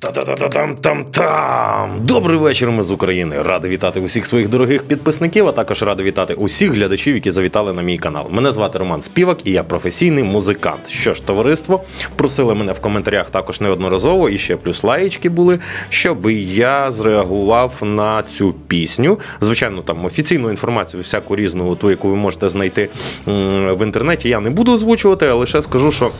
Та-та-та-там-там-там! Добрий вечір, ми з України. Радий вітати усіх своїх дорогих підписників, а також радий вітати усіх глядачів, які завітали на мій канал. Мене звати Роман Співак і я професійний музикант. Що ж, товариство, просили мене в коментарях також неодноразово і ще плюс лаєчки були, щоб я зреагував на цю пісню. Звичайно, там офіційну інформацію, всяку різну, ту, яку ви можете знайти в інтернеті, я не буду озвучувати, а лише скажу, що.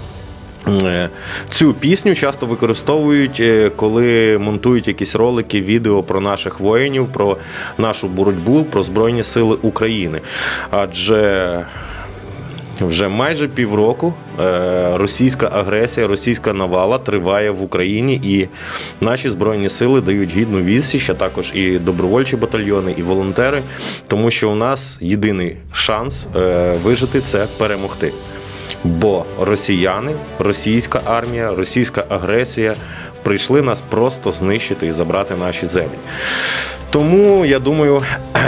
Е, Цю пісню часто використовують, е, коли монтують якісь ролики, відео про наших воїнів, про нашу боротьбу, про Збройні Сили України. Адже вже майже півроку е, російська агресія, російська навала триває в Україні, і наші збройні сили дають гідну відсіч, а також і добровольчі батальйони, і волонтери, тому що у нас єдиний шанс вижити це перемогти. Бо росіяни, російська армія, російська агресія прийшли нас просто знищити і забрати наші землі. Тому я думаю.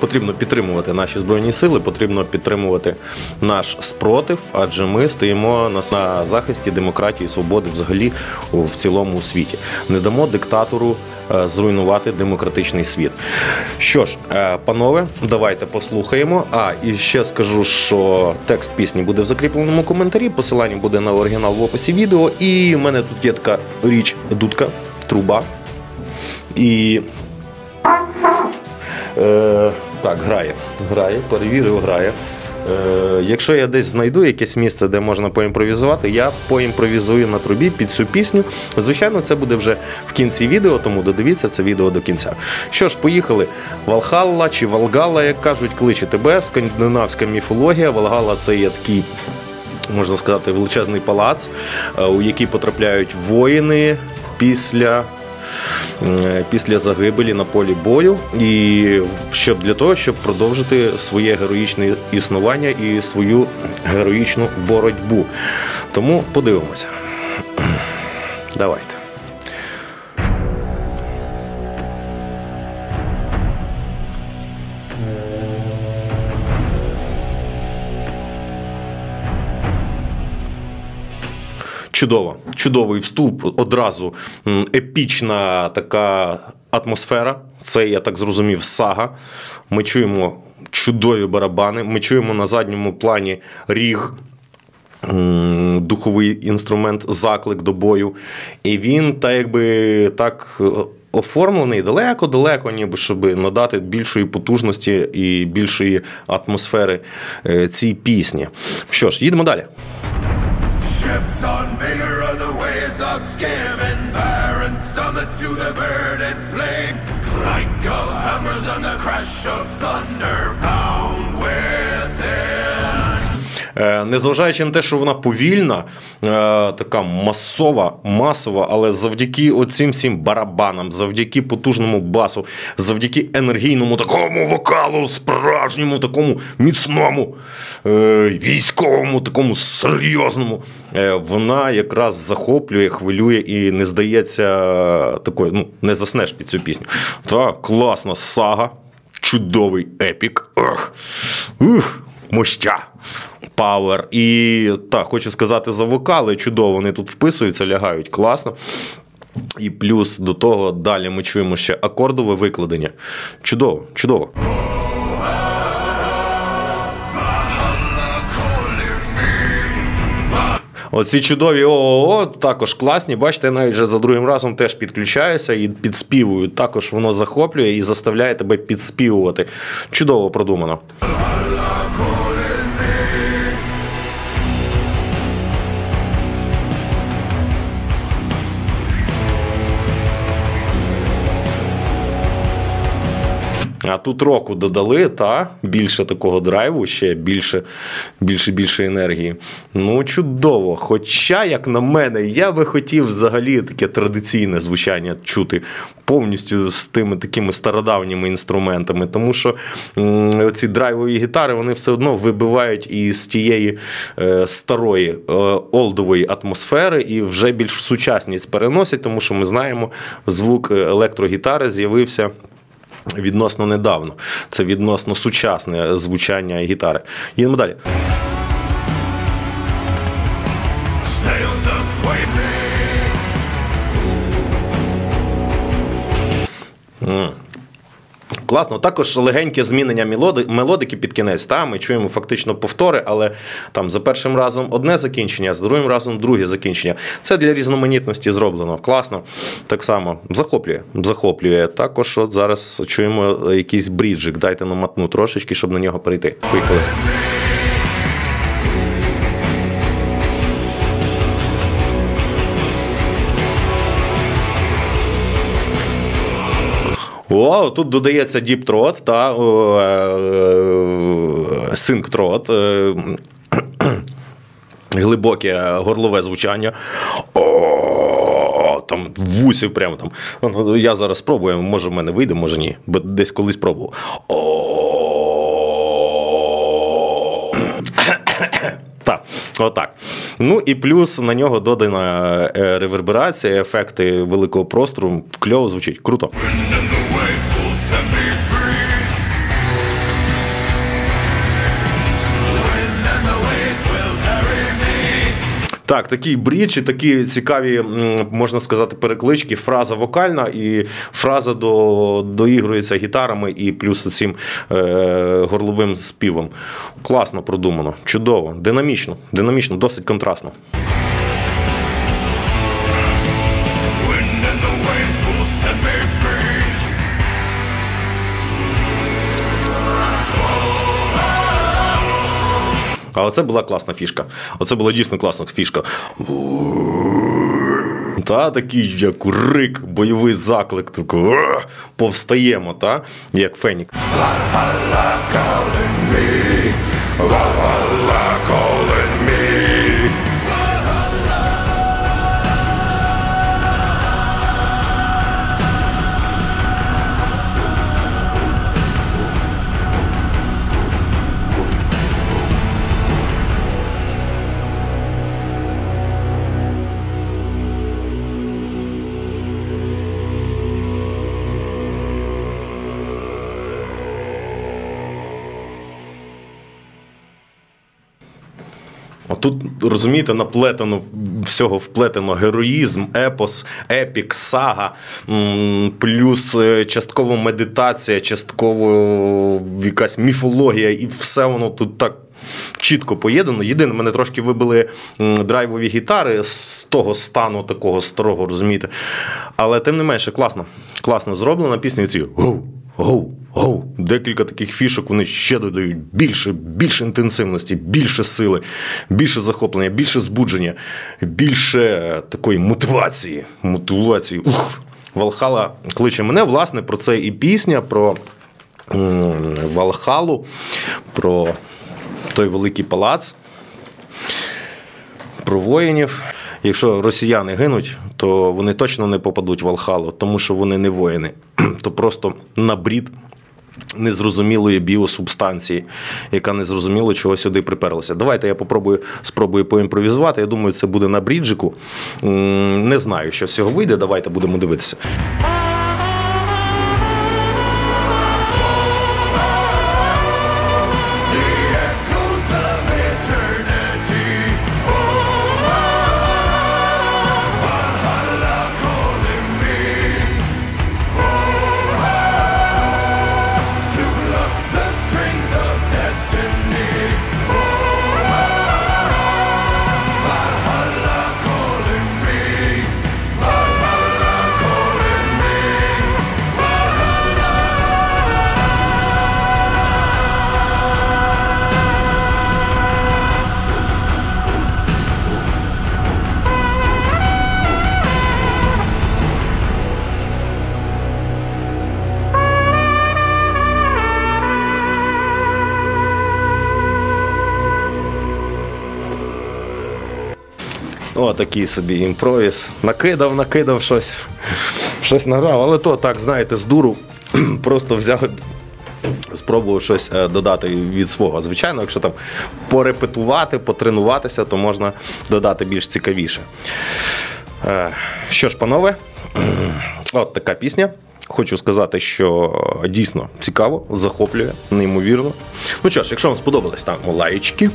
Потрібно підтримувати наші збройні сили, потрібно підтримувати наш спротив, адже ми стоїмо на захисті демократії, свободи взагалі в цілому світі. Не дамо диктатору зруйнувати демократичний світ. Що ж, е, панове, давайте послухаємо. А і ще скажу, що текст пісні буде в закріпленому коментарі. Посилання буде на оригінал в описі відео. І в мене тут є така річ дудка, труба. І Е, так, грає. Грає, перевірив, грає. Е, якщо я десь знайду якесь місце, де можна поімпровізувати, я поімпровізую на трубі під цю пісню. Звичайно, це буде вже в кінці відео, тому додивіться це відео до кінця. Що ж, поїхали. Валхалла чи Валгала, як кажуть, кличе тебе, скандинавська міфологія. Валгала це є такий. Можна сказати, величезний палац, е, у який потрапляють воїни після після загибелі на полі бою, і щоб для того, щоб продовжити своє героїчне існування і свою героїчну боротьбу. Тому подивимося. Давайте. Чудово, чудовий вступ. Одразу епічна така атмосфера. Це я так зрозумів, сага. Ми чуємо чудові барабани. Ми чуємо на задньому плані ріг. Духовий інструмент, заклик до бою. І він так якби так е, оформлений далеко-далеко, ніби щоб надати більшої потужності і більшої атмосфери е, цій пісні. Що ж, їдемо далі. Ships on vigor of the waves of skim and barren summits to the verdant plain. Clank of hammers and the crash of thunder. Е, Незважаючи на те, що вона повільна, е, така масова, масова, але завдяки оцим всім барабанам, завдяки потужному басу, завдяки енергійному такому вокалу, справжньому, такому міцному, е, військовому, такому серйозному, е, вона якраз захоплює, хвилює і не здається е, такою, ну, не заснеш під цю пісню. Так, класна сага, чудовий epic. Ох, ух, моща. Power. І так, хочу сказати за вокали. Чудово, вони тут вписуються, лягають класно. І плюс до того далі ми чуємо ще акордове викладення. Чудово, чудово. Оці чудові ООО також класні. Бачите, я навіть вже за другим разом теж підключаюся і підспівую. Також воно захоплює і заставляє тебе підспівувати. Чудово продумано. А тут року додали, та більше такого драйву, ще більше, більше, більше енергії. Ну, чудово. Хоча, як на мене, я би хотів взагалі таке традиційне звучання чути повністю з тими такими стародавніми інструментами. Тому що м, ці драйвові гітари вони все одно вибивають із тієї е, старої е, олдової атмосфери і вже більш в сучасність переносять, тому що ми знаємо, звук електрогітари з'явився відносно недавно. Це відносно сучасне звучання гітари. Їдемо далі. Mm. Класно, також легеньке змінення мелоди, мелодики під кінець. Та, ми чуємо фактично повтори, але там за першим разом одне закінчення, за другим разом друге закінчення. Це для різноманітності зроблено. Класно. Так само захоплює. Захоплює. Також от зараз чуємо якийсь бріджик. Дайте наматну трошечки, щоб на нього перейти. Поїхали. О, тут додається діптрот та синктрот. Глибоке горлове звучання. Там вусів прямо там. Ну, Я зараз спробую, може в мене вийде, може ні. Бо десь колись пробував. Так, отак. Ну і плюс на нього додана е, реверберація, ефекти великого простору. Кльово звучить. Круто. Так, такий брідж такі цікаві, можна сказати, переклички. Фраза вокальна і фраза до, доігрується гітарами і плюс цим е, горловим співом. Класно продумано, чудово, динамічно, динамічно, досить контрастно. А це була класна фішка. Оце була дійсно класна фішка. Та такий, як рик, бойовий заклик, так, повстаємо, та? як Фенікс. Тут розумієте, наплетено всього вплетено героїзм, епос, epic, сага, плюс е, частково медитація, частково якась міфологія, і все воно тут так. Чітко поєднано. Єдине, мене трошки вибили драйвові гітари з того стану такого старого, розумієте. Але тим не менше, класно. Класно зроблена пісня. Ці go, go, go. Декілька таких фішок вони ще додають більше, більше інтенсивності, більше сили, більше захоплення, більше збудження, більше такої мотивації. Мотивації. Ух. Валхала кличе мене, власне, про це і пісня, про Валхалу, про той великий палац, про воїнів. Якщо росіяни гинуть, то вони точно не попадуть в Валхалу, тому що вони не воїни. То просто набрід незрозумілої біосубстанції, яка незрозуміло чого сюди приперлася. Давайте я попробую спробую поімпровізувати. Я думаю, це буде на бріджику. Не знаю, що з цього вийде. Давайте будемо дивитися. Такий собі імпровіз. Накидав, накидав щось. Щось награв, але то так, знаєте, з дуру просто взяв. Спробував щось е, додати від свого. Звичайно, якщо там порепетувати, потренуватися, то можна додати більш цікавіше. Е, Що ж, панове, от така пісня. Хочу сказати, що дійсно цікаво, захоплює, неймовірно. Ну що ж, якщо вам сподобалось, ставимо лайчики.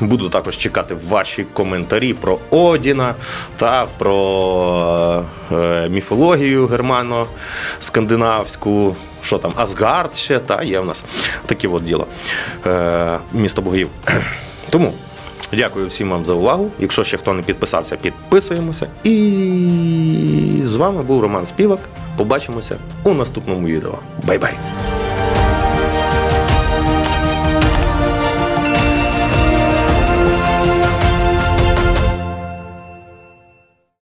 Буду також чекати ваші коментарі про Одіна та про е, міфологію германо-скандинавську. що там, Асгард ще, та є в нас таке от діло. Е, місто богів. Тому дякую всім вам за увагу. Якщо ще хто не підписався, підписуємося. І з вами був Роман Співак. Побачимося у наступному відео. Bye-bye!